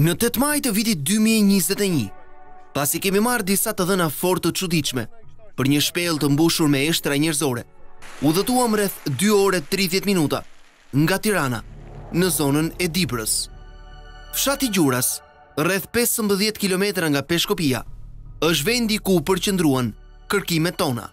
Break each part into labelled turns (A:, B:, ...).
A: Në 8 maj të vitit 2021, pasi kemi marrë disa të dhëna fort të çuditshme për një shpellë të mbushur me eshtra njerëzore, udhëtuam rreth 2 orë 30 minuta nga Tirana në zonën e Dibrës. Fshati Gjuras, rreth 15 kilometra nga Peshkopia, është vendi ku u përqendruan kërkimet tona.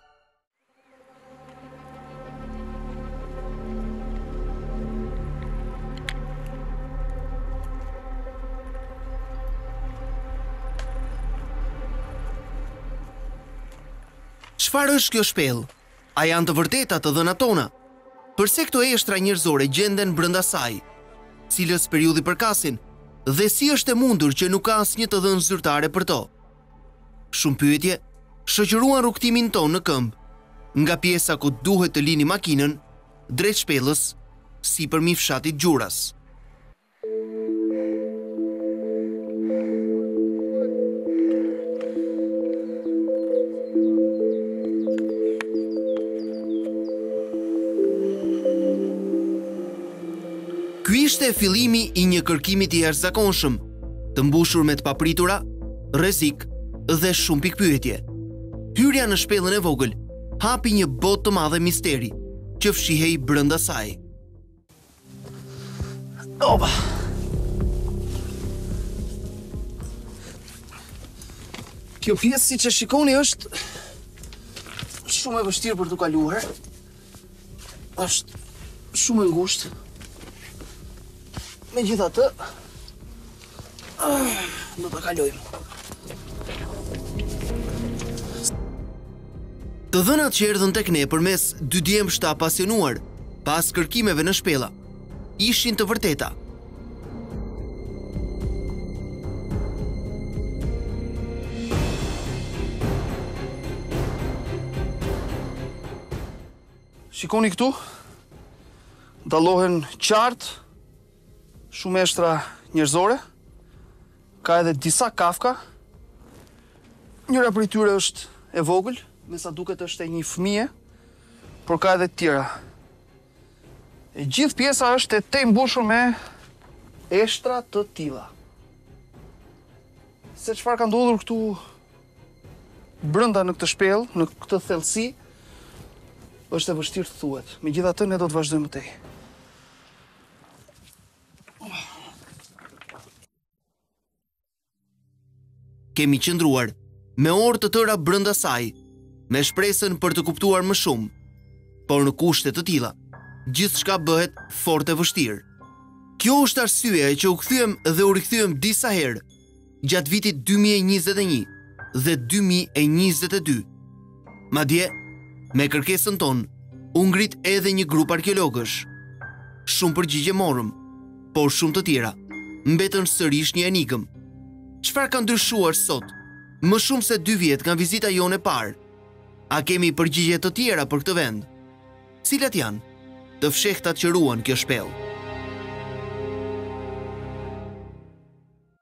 A: Çfarë është kjo shpellë? A janë të vërteta të dhëna tona? Përse këto eshtra njerëzore gjenden brenda saj? Cilës periudhë i përkasin? Dhe si është e mundur që nuk ka asnjë të dhënë zyrtare për to? Shumë pyetje shoqëruan rrugëtimin tonë në këmbë, nga pjesa ku duhet të linim makinën, drejt shpellës, sipër mbi fshatit Gjuras. Ky ishte fillimi i një kërkimi të jashtëzakonshëm, të mbushur me të papritura, rrezik dhe shumë pikëpyetje. Hyrja në shpellën e vogël hapi një botë të madhe misteri që fshihej brenda saj. Opa.
B: Kjo pjesë siç e shikoni është shumë e vështirë për t'u kaluar. është shumë e ngushtë. Megjithatë, ah, do të kalojmë.
A: Të dhënat që erdhën tek ne përmes dy djemsh të apasionuar, pas kërkimeve në shpella, ishin të vërteta.
B: Shikoni këtu, dallohen qartë shumë eshtra njerëzore, ka edhe disa kafka, njëra prej tyre është e vogël, me sa duket është e një fëmije, por ka edhe tjera. E gjithë pjesa është e tejmbushur me eshtra të tilla. Se çfarë ka ndodhur këtu brenda në këtë shpellë, në këtë thellësi, është e vështirë të thuhet. Megjithatë ne do të vazhdojmë më tej.
A: Kemi qëndruar me orë të tëra brenda saj, me shpresën për të kuptuar më shumë, por në kushte të tilla, gjithçka bëhet fort e vështirë. Kjo është arsyeja që u kthyem dhe u rikthyem disa herë gjatë vitit 2021 dhe 2022. Madje, me kërkesën tonë, u ngrit edhe një grup arkeologësh. Shumë përgjigje morëm, por shumë të tjera mbetën sërish një enigëm. Çfarë ka ndryshuar sot? Më shumë se 2 vjet nga vizita jonë e parë. A kemi përgjigje të tjera për këtë vend? Cilat janë? Të fshehtat që ruan kjo shpellë.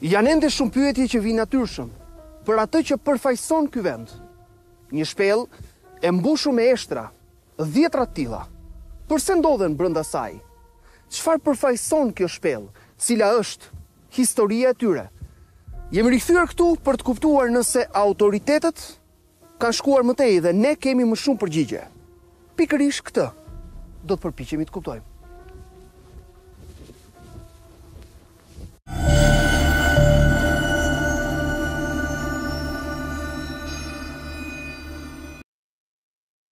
B: Janë ende shumë pyetje që vijnë natyrshëm për atë që përfaqëson ky vend. Një shpellë e mbushur me eshtra, Dhjetra të tilla. Përse ndodhen brenda saj? Çfarë përfaqëson kjo shpellë? Cila është historia e tyre? Jemi rikthyer këtu për të kuptuar nëse autoritetet kanë shkuar më tej dhe ne kemi më shumë përgjigje. Pikërisht këtë do të përpiqemi të kuptojmë.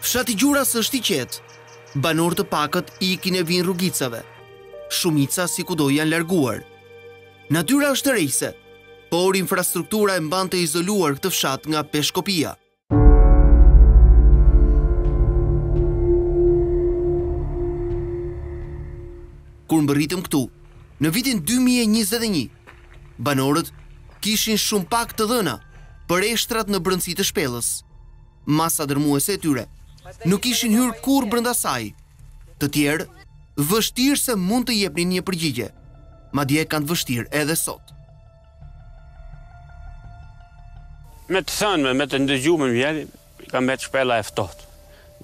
A: Fshati Gjuras është i qetë. Banorë të pakët ikin e vijnë rrugicave. Shumica si kudo janë larguar. Natyra është tërheqëse, por infrastruktura e mban të izoluar këtë fshat nga Peshkopia. Kur mbërritëm këtu, në vitin 2021, banorët kishin shumë pak të dhëna për eshtrat në brendësi të shpellës. Masa dërmuese e tyre nuk kishin hyrë kurrë brenda saj. Të tjerë vështirë se mund të jepnin një përgjigje, madje e kanë vështirë edhe sot.
C: Me të thënë, me të ndëgjumë njeri, i ka mbet shpella e ftohtë.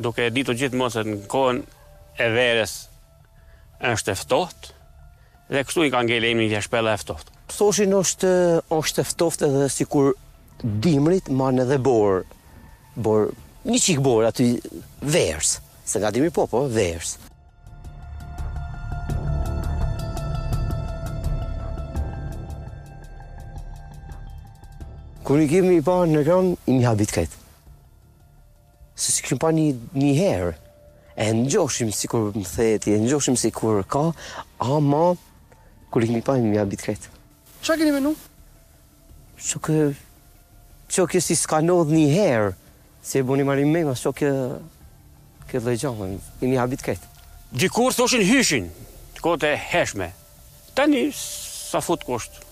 C: Duke e ditë gjithmonë se në kohën e verës është e ftohtë, Dhe kështu i ka ngel emri Shpella e ftoft.
D: Thoshin është është e ftoft edhe sikur dimrit man edhe borë. Borë, një çik borë aty verës. Se nga dimri po, po, verës. Kur i kemi pa në ekran, jemi habit krejt. Si s'kishim pa një, një herë. E ngjoshim sikur më theti, e ngjoshim sikur ka, ama kur i kemi pa u habit krejt.
B: Qa keni menu?
D: Që kë... Që kjo s'ka ndodh një herë, si e boni marim me nga që kjo... Kjo legjendë, u habit krejt.
C: Dikur thoshin hyshin, të kote heshme, Tani sa fut kështu.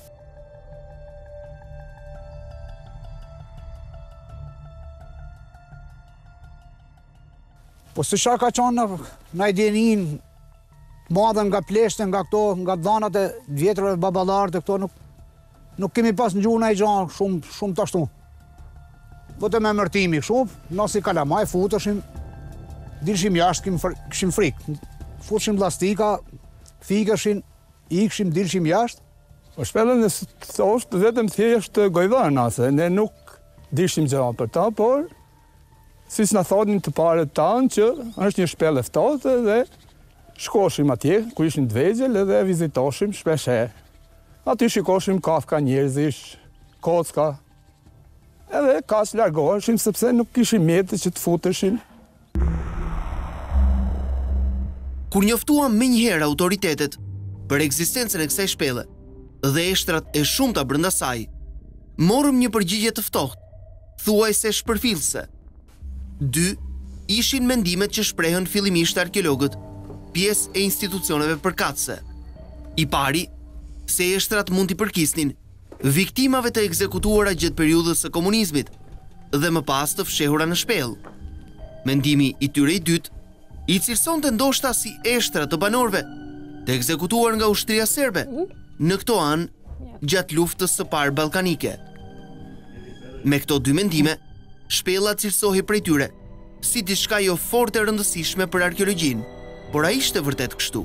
E: Po siç ka qenë në dijeninë, madhe nga pleqtë, nga këto, nga të dhanat e vjetërve baballarët këto nuk... Nuk kemi pas ngjuar ndonjë gjë shumë shumë të ashtu. Vetëm emërtimi kështu, na si kalamaj futeshim. Dilshim jashtë, kishim fr kishim frikë. Futshim llastika, fikeshin, ikshim, dilshim jashtë.
F: Po shpella është vetëm thjesht gojëdhënë se, ne nuk dishim gjëra për ta, por Siç na thonin të parët tanë që është një shpellë e ftohtë dhe shkoshim atje kur ishim të vegjël dhe e vizitoshim shpesh herë. Aty shikoshim kafka njerëzish, kocka. Edhe kaq largoheshim sepse nuk kishim mjete që të futeshim.
A: Kur njoftuam menjëherë autoritetet për ekzistencën e kësaj shpelle dhe eshtrat e shumta brenda saj, morëm një përgjigje të ftohtë. thuajse shpërfillëse. Dy ishin mendimet që shprehën fillimisht arkeologët, pjesë e institucioneve përkatëse. I pari, se eshtrat mund t'i përkisnin viktimave të ekzekutuara gjatë periudhës së komunizmit dhe më pas të fshehura në shpellë. Mendimi i tyre i dytë i cilësonte ndoshta si eshtra të banorëve të ekzekutuar nga ushtria serbe në këto anë gjatë luftës së parë ballkanike. Me këto dy mendime, shpella cilësohej prej tyre, si diçka jo fort e rëndësishme për arkeologjinë, por a ishte vërtet kështu?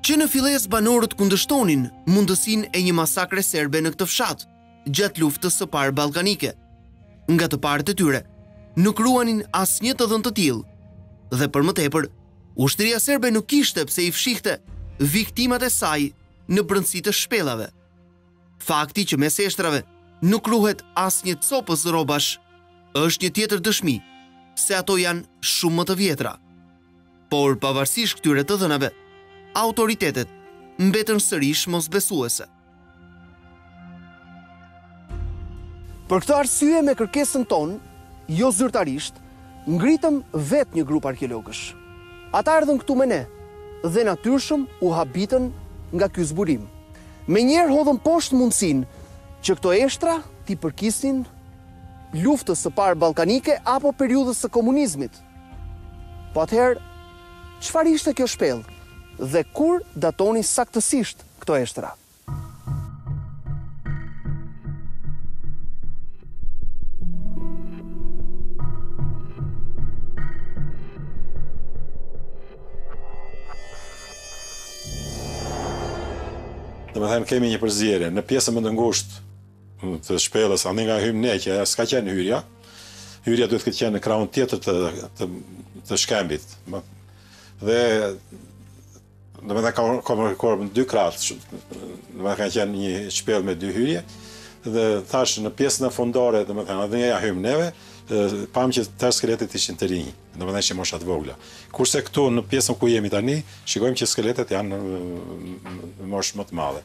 A: Që në fillesë banorët kundërshtonin mundësinë e një masakre serbe në këtë fshat, gjatë luftës së parë ballkanike. Nga të parët e tyre, nuk ruanin asnjë të dhënë të tillë, dhe për më tepër, ushtria serbe nuk kishte pse i fshihte viktimat e saj në brendësi të shpellave. Fakti që mes eshtrave nuk ruhet asnjë copëz rrobash, është një tjetër dëshmi se ato janë shumë më të vjetra. Por pavarësisht këtyre të dhënave, autoritetet mbetën sërish mosbesuese.
B: Për këtë arsye me kërkesën tonë, jo zyrtarisht, ngritëm vetë një grup arkeologësh. Ata erdhën këtu me ne dhe natyrshëm u habitën nga ky zbulim. Menjëherë hodhën poshtë mundësinë që këto eshtra t'i përkisnin Luftës së Parë Ballkanike apo periudhës së komunizmit. Po atëherë, çfarë ishte kjo shpellë dhe kur datonin saktësisht këto eshtra?
G: Domethënë kemi një përzierje në pjesën më të ngushtë të shpellës andej nga hyjmë ne që ajo s'ka qenë hyrja hyrja duhet të ketë qenë në krahun tjetër të, të, të shkëmbit dhe domethënë ka komunikuar me dy krahët shumë, domethënë ka qenë një shpellë me dy hyrje dhe thashë në pjesën e fundore domethënë edhe nga hymë neve pamë që tërë skeletet ishin të rinj domethënë ishin mosha të vogla kurse këtu në pjesën ku jemi tani shikojmë që skeletet janë në moshë më të madhe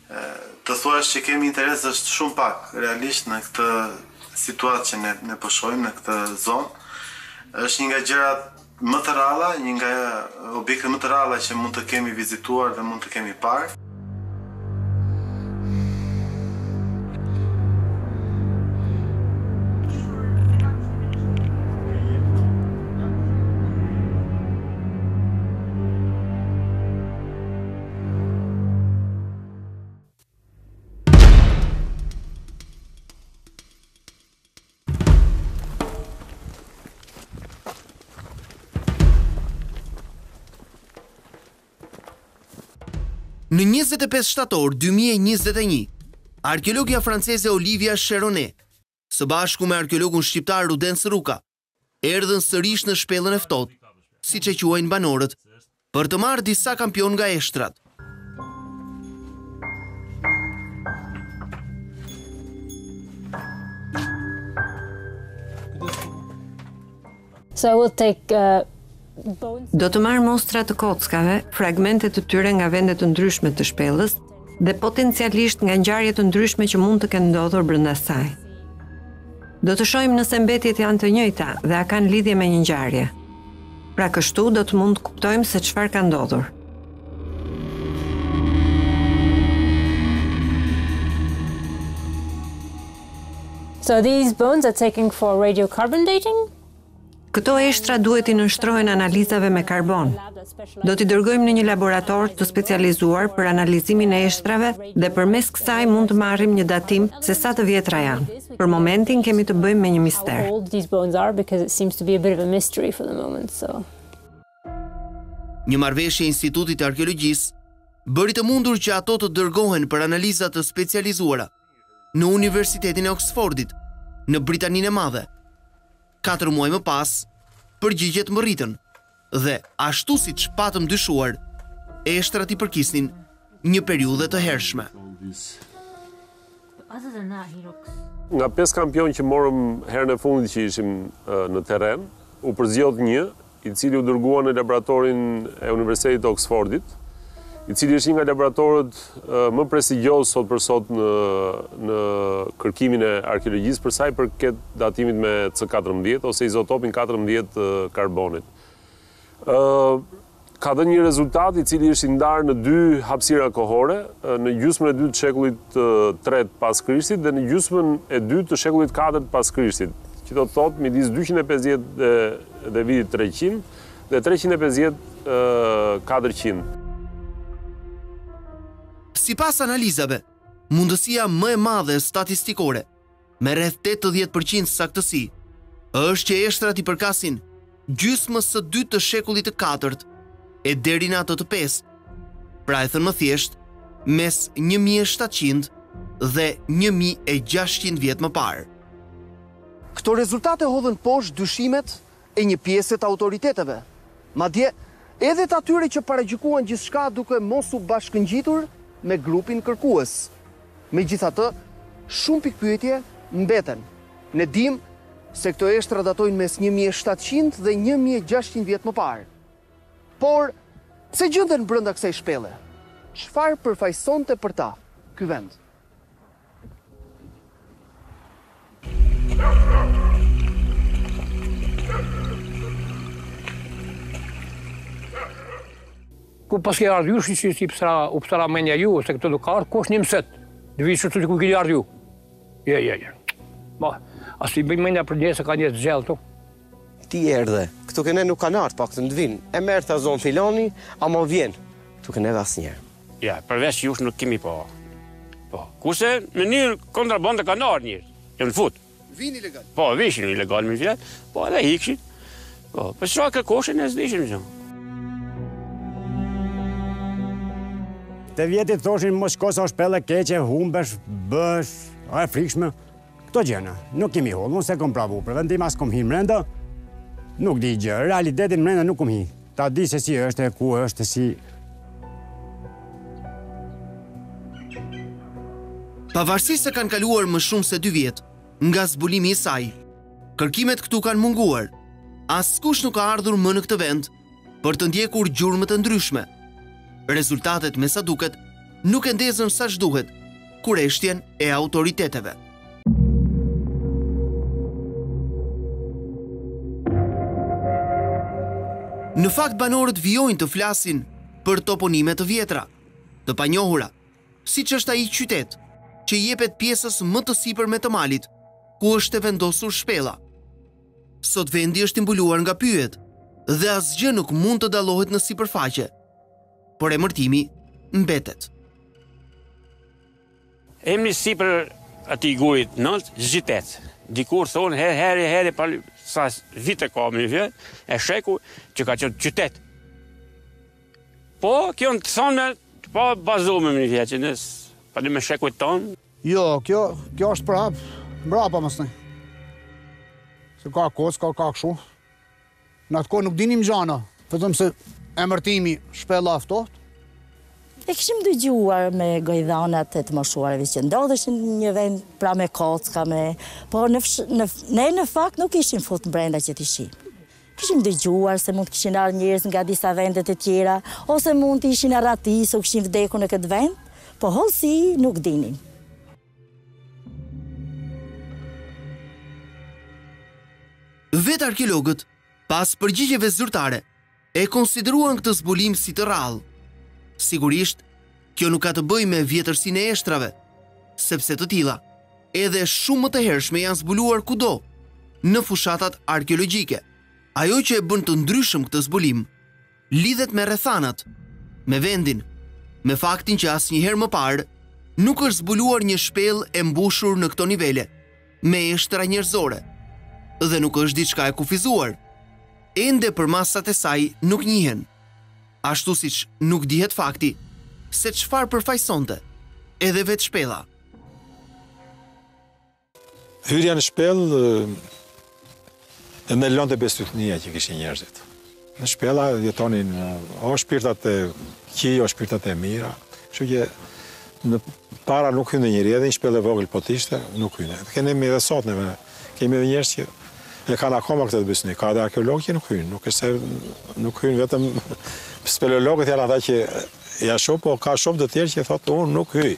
H: Të thuash që kemi interes është shumë pak, realisht në këtë situatë që ne ne po shohim në këtë zonë është një nga gjërat më të rralla, një nga objektet më të rralla që mund të kemi vizituar dhe mund të kemi parë.
A: Në 25 shtator 2021, arkeologja franceze Olivia Cheronet, së bashku me arkeologun shqiptar Rudenc Ruka, erdhën sërish në shpellën e ftohtë, siç e quajnë banorët, për të marrë disa kampion nga eshtrat.
I: So I will take uh,
J: Do të marr mostra të kockave, fragmente të tyre nga vende të ndryshme të shpellës dhe potencialisht nga ngjarje të ndryshme që mund të kenë ndodhur brenda saj. Do të shohim nëse mbetjet janë të njëjta dhe a kanë lidhje me një ngjarje. Pra kështu do të mund të kuptojmë se çfarë ka ndodhur.
I: So these bones are taken for radiocarbon dating?
J: Këto eshtra duhet t'i nënshtrohen analizave me karbon. Do t'i dërgojmë në një laborator të specializuar për analizimin e eshtrave dhe përmes kësaj mund të marrim një datim se sa të vjetra janë. Për momentin kemi të bëjmë me një mister.
A: Një marrëveshje e Institutit të Arkeologjisë bëri të mundur që ato të dërgohen për analiza të specializuara në Universitetin e Oksfordit, në Britaninë e Madhe. Katër muaj më pas, përgjigjet mbërritën dhe, ashtu siç patëm dyshuar, eshtrat i përkisnin një periudhe të hershme.
K: Nga pesë kampionë që morëm herën e fundit që ishim në terren, u përzgjodh një i cili u dërgua në laboratorin e Universitetit të Oksfordit, i cili është një nga laboratorët më prestigjozë sot për sot në, në kërkimin e arkeologjisë për sa i përket datimit me C14 ose izotopin 14 karbonit. Ë ka dhënë një rezultat i cili është i ndarë në dy hapësira kohore, në gjysmën e dytë të shekullit të tretë pas Krishtit dhe në gjysmën e dytë të shekullit katërt pas Krishtit, që do të thotë midis 250 dhe dhe vitit treqind dhe treqind e pesëdhjetë
A: katërqind. Sipas analizave, mundësia më e madhe statistikore, me rreth tetëdhjetë për qind saktësi, është që eshtrat i përkasin gjysmës së dytë të shekullit të katërt e deri në atë të pestë, pra e thënë më thjesht, mes 1700 dhe 1600 vjet më parë.
B: Këto rezultate hodhën poshtë dyshimet e një pjese të autoriteteve, madje edhe të atyre që paragjykuan gjithçka duke mos u bashkëngjitur me grupin kërkues. Megjithatë, shumë pikëpyetje mbeten. Ne dimë se këto eshtra datojnë mes një mijë e shtatëqind dhe një mijë e gjashtëqind vjet më parë. Por, pse gjënden brenda kësaj shpelle? Çfarë përfaqësonte për ta ky vend?
L: Ku paske ardhë ju, shi që si pësra, u pësra menja ju, se këtu nuk ka ardhë, kush, dhe vishë që të ku kini ardhë ju. Je, je, je. Ma, asë i bëjmë menja përndryshe ka një të gjellë tu.
D: Ti erdhe. Këtu ke ne nuk kanë ardhë, paktën të vinë. E merr ta zëmë filani, ama vjen. Këtu ke neve asnjëherë.
C: Ja, përveç jush nuk kemi pa. Po, kurse në mënyrë kontrabande kanë ardhë njerëz. Që në fut.
B: Vini ilegal.
C: Po, vishin ilegal me fjalë, po edhe ikshin. Po, për çfarë kërkoshin ne s'dishim gjë.
M: Të vjetrit thoshin mos shko se shpellë keqe, humbesh, bësh, a e frikshme. Këto gjëna, nuk kemi hollë, unë se kom pravu për veten time, as kom hi mrenda, nuk di gjë, realitetin mrenda nuk kom hi, ta di se si është e ku është, si...
A: Pavarësisht se kanë kaluar më shumë se dy vjet nga zbulimi i saj, kërkimet këtu kanë munguar, askush nuk ka ardhur më në këtë vend, për të ndjekur gjurmët e ndryshme. Rezultatet me sa duket nuk e ndezën sa ç'duhet kureshtjen e autoriteteve. Në fakt banorët vijojnë të flasin për toponime të vjetra, të panjohura, siç është ai qytet, që jepet pjesës më të sipërme të malit, ku është e vendosur shpella. Sot vendi është i mbuluar nga pyjet dhe asgjë nuk mund të dallohet në sipërfaqe. Por emërtimi mbetet.
C: Emri sipër atij gurit nalt qytet. Dikur thon her herët herët pa sa vite ka me vjet e shekuj që ka qenë qytet. Po, kjo në të thonë, pa bazume më një vjeqin, pa një me shekujt tanë.
E: Jo, kjo, kjo është prap mbrapa më sënë. Se ka kocka, ka ka këshu. Në atë kohë nuk dinim gjana, vetëm se emërtimi shpella e ftohtë.
N: E kishim dëgjuar me gojdhanat e të moshuarëve që ndodheshin një vend pra me kocka, me... Po ne në fakt nuk ishim futun brenda që t'i shihnim. Kishim dëgjuar se mund të kishin ardhur njerëz nga disa vende të tjera, ose mund të ishin arratis o kishin vdekur në këtë vend, po hollësi nuk dinim.
A: Vetë arkeologët, pas përgjigjeve zyrtare, e konsideruan këtë zbulim si të rrallë. Sigurisht, Kjo nuk ka të bëjë me vjetërsinë e eshtrave, sepse të tilla edhe shumë më të hershme janë zbuluar kudo në fushatat arkeologjike. Ajo që e bën të ndryshëm këtë zbulim lidhet me rrethanat, me vendin, me faktin që asnjëherë më parë nuk është zbuluar një shpellë e mbushur në këto nivele me eshtra njerëzore dhe nuk është diçka e kufizuar. Ende përmasat e saj nuk njihen. Ashtu siç nuk dihet fakti se çfarë përfaqësonte edhe vetë shpella.
G: Hyrja në shpellë e ndalonte besëtytnia që kishin njerëzit. Në shpella jetonin o shpirtat e këqij, o shpirtat e mira. Kështu që në Para nuk hynte njeri, edhe një shpellë e vogël po të ishte, nuk hynte. Kemi edhe sot neve, kemi edhe njerëz që e kanë akoma këtë bestytni. Ka edhe arkeologë që nuk hynë, nuk është se nuk hynë vetëm speleologët janë ata që janë shumë, po ka shumë të tjerë që thotë unë nuk hyj.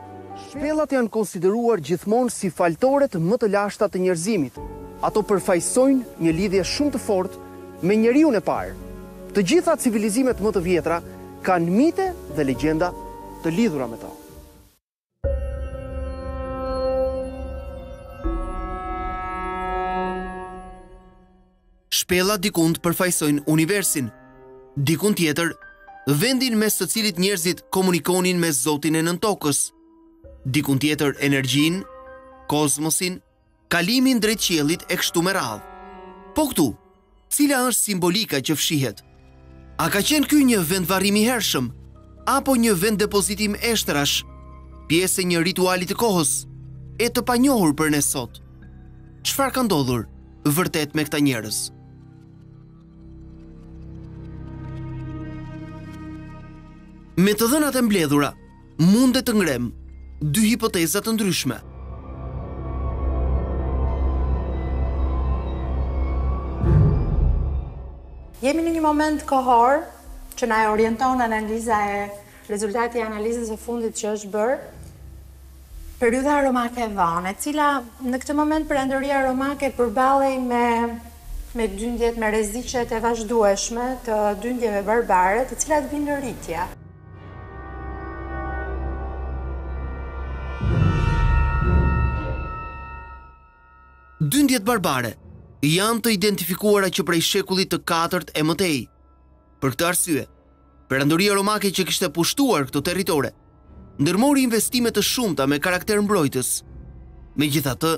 B: Shpellat janë konsideruar gjithmonë si faltoret më të lashta të njerëzimit. Ato përfaqësojnë një lidhje shumë të fortë me njeriun e parë. Të gjitha civilizimet më të vjetra kanë mite dhe legjenda të lidhura me to.
A: Shpellat dikund përfaqësojnë universin, dikun tjetër vendin mes të cilit njerëzit komunikonin me Zotin e Nëntokës, dikun tjetër energjinë, kozmosin, kalimin drejt qiellit e kështu me radhë. Po këtu, cila është simbolika që fshihet? A ka qenë ky një vendvarrim i hershëm apo një vend depozitim eshtërash, pjesë e një rituali të kohës e të panjohur për ne sot? Çfarë ka ndodhur vërtet me këta njerëz? Me të dhënat e mbledhura, mundet të ngrem dy hipoteza të ndryshme.
O: Jemi në një moment kohor që na e orienton analiza e rezultati i analizës së fundit që është bërë periudha romake e vonë, e cila në këtë moment perandoria romake përballej me me dyndjet me rreziqet e vazhdueshme të dyndjeve barbare, të cilat vijnë në rritje.
A: Dyndjet barbare janë të identifikuara që prej shekullit të katërt e më tej. Për këtë arsye, perandoria romake që kishte pushtuar këto territore, ndërmori investime të shumta me karakter mbrojtës. Megjithatë,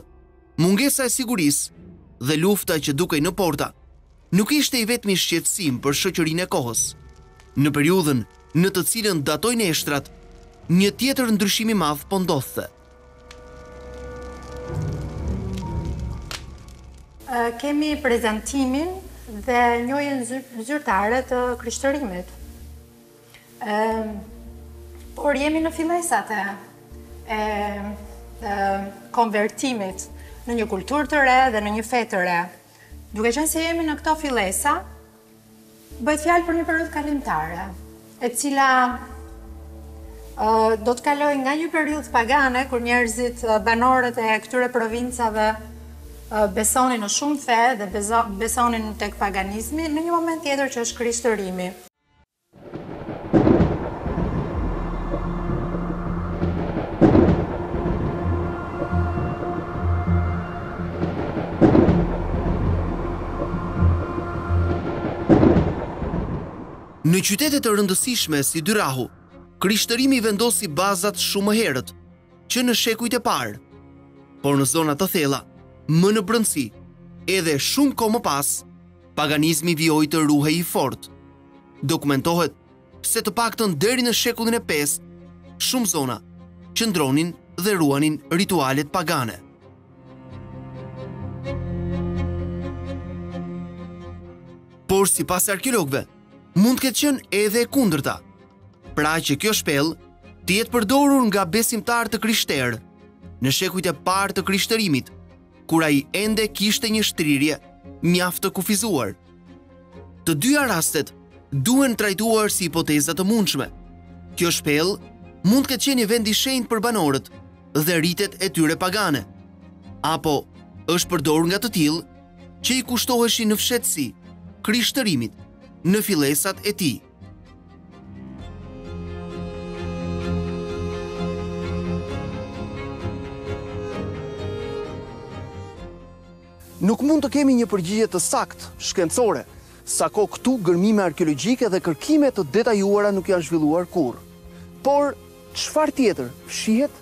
A: mungesa e sigurisë dhe lufta që dukej në porta nuk ishte i vetmi shqetësim për shoqërinë e kohës. Në periudhën në të cilën datojnë eshtrat, një tjetër ndryshim i madh po ndodhte.
O: Kemi prezantimin dhe njohjen zyrtare të krishtërimit. Por jemi në fillesat e konvertimit në një kulturë të re dhe në një fe të re. Duke qenë se jemi në këto fillesa, bëhet fjalë për një periudhë kalimtare, e cila do të kalojë nga një periudhë pagane kur njerëzit banorët e këtyre provincave besonin në shumë fe dhe besonin tek paganizmi në një moment tjetër që është krishtërimi.
A: Në qytete të rëndësishme si Dyrahu, krishtërimi vendosi bazat shumë herët, që në shekujt e parë, por në zona të thella, më në brendësi, edhe shumë kohë më pas, paganizmi vijoi të ruhej i fortë. Dokumentohet se të paktën deri në shekullin e 5, shumë zona qëndronin dhe ruanin ritualet pagane. Por sipas arkeologëve, mund të ketë qenë edhe e kundërta, pra që kjo shpellë të jetë përdorur nga besimtarë të krishterë në shekujt e parë të krishtërimit, kur ai ende kishte një shtrirje mjaft të kufizuar. Të dyja rastet duhen trajtuar si hipoteza të mundshme. Kjo shpellë mund të ketë qenë një vend i shenjtë për banorët dhe ritet e tyre pagane. Apo është përdorur nga të tillë që i kushtoheshin në fshehtësi, krishtërimit, në fillesat e tij.
B: Nuk mund të kemi një përgjigje të saktë shkencore, sa kohë këtu gërmime arkeologjike dhe kërkime të detajuara nuk janë zhvilluar kurrë. Por çfarë tjetër fshihet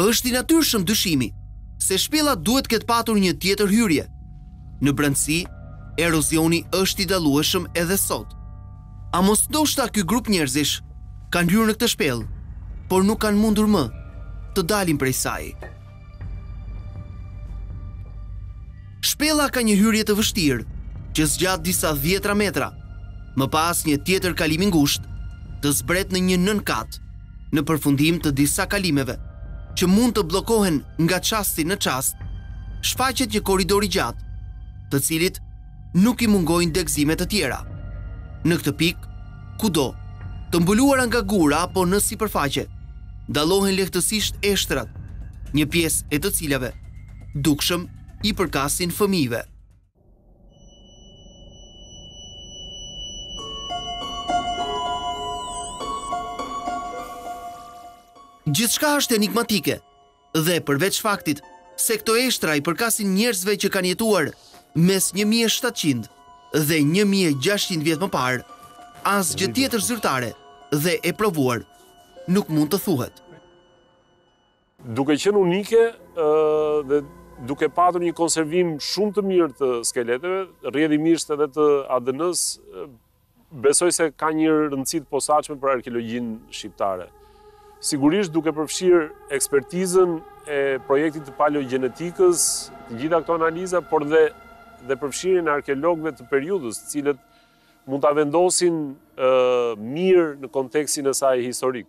A: Është i natyrshëm dyshimi se shpella duhet të ketë patur një tjetër hyrje. Në brendësi, erozioni është i dallueshëm edhe sot. A mos ndoshta ky grup njerëzish kanë hyrë në këtë shpellë, por nuk kanë mundur më të dalin prej saj. Shpella ka një hyrje të vështirë, që zgjat disa dhjetra metra, më pas një tjetër kalim i ngushtë, të zbret në një nënkat. Në përfundim të disa kalimeve, që mund të bllokohen nga çasti në çast, shfaqet një korridor i gjatë, të cilit nuk i mungojnë degëzime të tjera. Në këtë pikë, kudo, të mbuluara nga gurë apo në sipërfaqe, dallohen lehtësisht eshtrat, një pjesë e të cilave dukshëm i përkasin fëmijëve. Gjithçka është enigmatike dhe përveç faktit se këto eshtra i përkasin njerëzve që kanë jetuar mes 1700 dhe 1600 vjet më parë, asgjë tjetër zyrtare dhe e provuar nuk mund të thuhet.
K: Duke qenë unike dhe duke patur një konservim shumë të mirë të skeleteve, rrjedhimisht edhe të ADN-së, besoj se ka një rëndësi të posaçme për arkeologjinë shqiptare. Sigurisht duke përfshirë ekspertizën e projektit të paleogjenetikës, të gjitha këto analiza, por dhe përfshirjen e arkeologëve të periudhës, të cilët mund ta vendosin mirë në kontekstin e saj historik.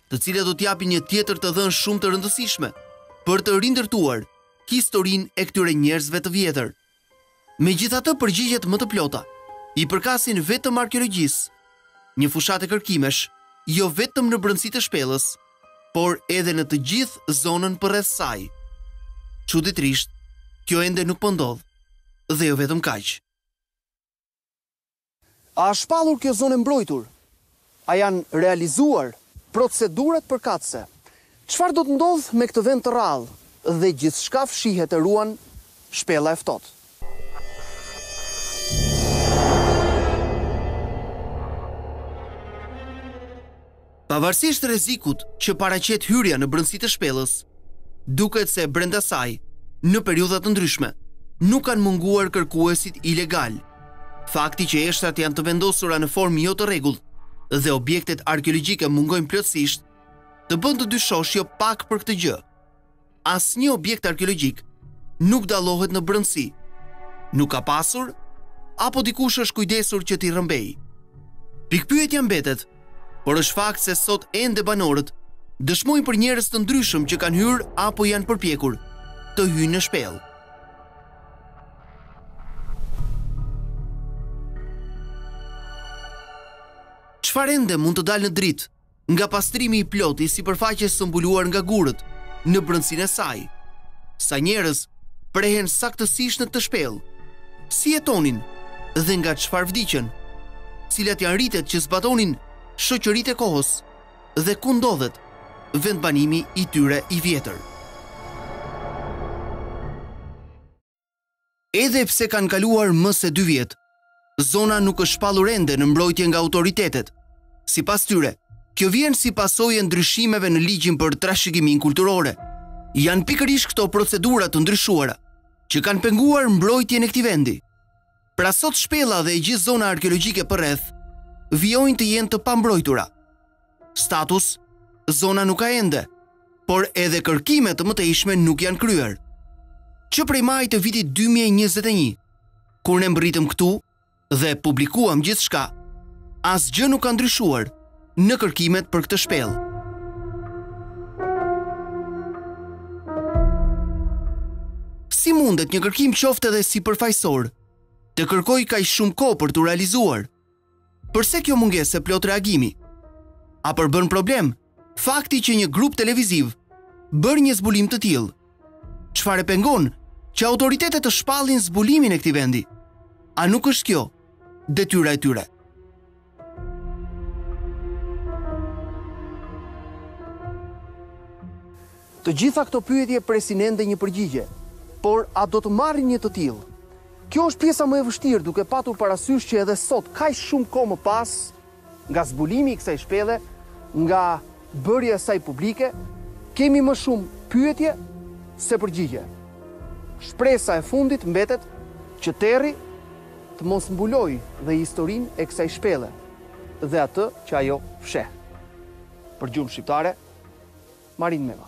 A: të cilat do të japin një tjetër të dhënë shumë të rëndësishme për të rindërtuar historinë e këtyre njerëzve të vjetër. Megjithatë, përgjigjet më të plota i përkasin vetëm arkeologjisë, një fushatë kërkimesh, jo vetëm në brendësi të shpellës, por edhe në të gjithë zonën përreth saj. Çuditërisht, kjo ende nuk po ndodh, dhe jo vetëm kaq.
B: A shpallur kjo zonë e mbrojtur? A janë realizuar procedurat përkatëse? Çfarë do të ndodhë me këtë vend të rrallë dhe gjithçka fshihet e ruan shpella e ftohtë?
A: Pavarësisht rrezikut që paraqet hyrja në brendësi të shpellës, duket se brenda saj, në periudha të ndryshme, nuk kanë munguar kërkuesit ilegalë. Fakti që eshtrat janë të vendosura në formë jo të rregullt dhe objektet arkeologjike mungojnë plotësisht, të bën të dyshosh jo pak për këtë gjë. Asnjë objekt arkeologjik nuk dallohet në brendësi. Nuk ka pasur apo dikush është kujdesur që t'i rrëmbejë. Pikëpyetja mbetet, por është fakt se sot ende banorët dëshmojnë për njerëz të ndryshëm që kanë hyrë apo janë përpjekur të hyjnë në shpellë. Çfarë ende mund të dalë në dritë? nga pastrimi i plotë i sipërfaqes së mbuluar nga gurët në brendësinë e saj. Sa njerëz prehen saktësisht në këtë shpellë? Si jetonin dhe nga çfarë vdiqën? Cilat janë ritet që zbatonin shoqëritë e kohës dhe ku ndodhet vendbanimi i tyre i vjetër? Edhe pse kanë kaluar më se dy vjet, zona nuk është shpallur ende në mbrojtje nga autoritetet. Sipas tyre, kjo vjen si pasojë e ndryshimeve në ligjin për trashëgiminë kulturore. Janë pikërisht këto procedura të ndryshuara që kanë penguar mbrojtjen e këtij vendi. Pra sot Shpella dhe e gjithë zona arkeologjike përreth vijojnë të jenë të pambrojtura. Status zona nuk ka ende, por edhe kërkime të mëtejshme nuk janë kryer. Që prej majit të vitit 2021, kur ne mbërritëm këtu dhe publikuam gjithçka, asgjë nuk ka ndryshuar, në kërkimet për këtë shpellë. Si mundet një kërkim qoftë edhe sipërfaqësor, të kërkojë kaq shumë kohë për t'u realizuar? Përse kjo mungesë e plotë reagimi? A përbën problem, fakti që një grup televiziv bëri një zbulim të tillë? Çfarë e pengon që autoritetet të shpallin zbulimin e këtij vendi? A nuk është kjo detyra e tyre?
B: Të gjitha këto pyetje presin ende një përgjigje. Por a do të marrin një të tillë? Kjo është pjesa më e vështirë, duke patur parasysh që edhe sot, kaq shumë kohë më pas nga zbulimi i kësaj shpelle, nga bërja e saj publike, kemi më shumë pyetje se përgjigje. Shpresa e fundit mbetet që terri të mos mbulojë dhe historinë e kësaj shpelle dhe atë që ajo fsheh. Për Gjurmë Shqiptare, Marin Mema.